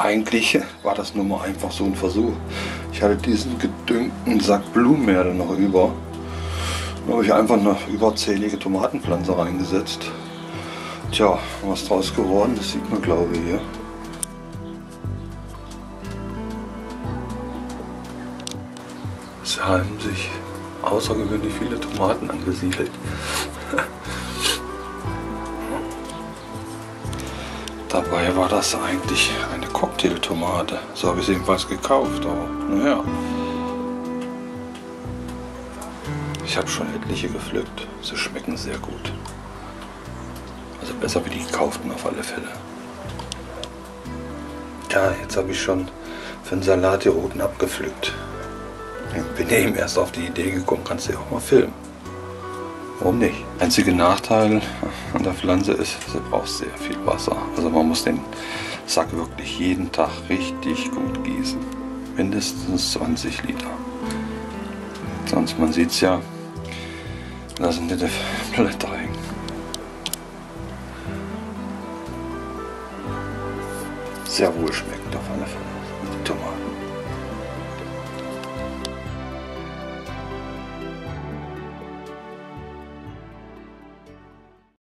Eigentlich war das nur mal einfach so ein Versuch. Ich hatte diesen gedüngten Sack Blumenerde noch über. Da habe ich einfach eine überzählige Tomatenpflanze reingesetzt. Tja, was draus geworden, das sieht man glaube ich hier. Es haben sich außergewöhnlich viele Tomaten angesiedelt. Dabei war das eigentlich eine Cocktailtomate. So habe ich sie jedenfalls gekauft, aber naja. Ich habe schon etliche gepflückt. Sie schmecken sehr gut. Also besser wie die gekauften auf alle Fälle. Ja, jetzt habe ich schon für den Salat hier oben abgepflückt. Ich bin eben erst auf die Idee gekommen, kannst du ja auch mal filmen. Warum nicht? Einziger Nachteil an der Pflanze ist, sie braucht sehr viel Wasser. Also man muss den Sack wirklich jeden Tag richtig gut gießen. Mindestens 20 Liter. Sonst, man sieht es ja, da sind die Blätter hängen. Sehr wohlschmeckend auf alle Fälle. Tomaten.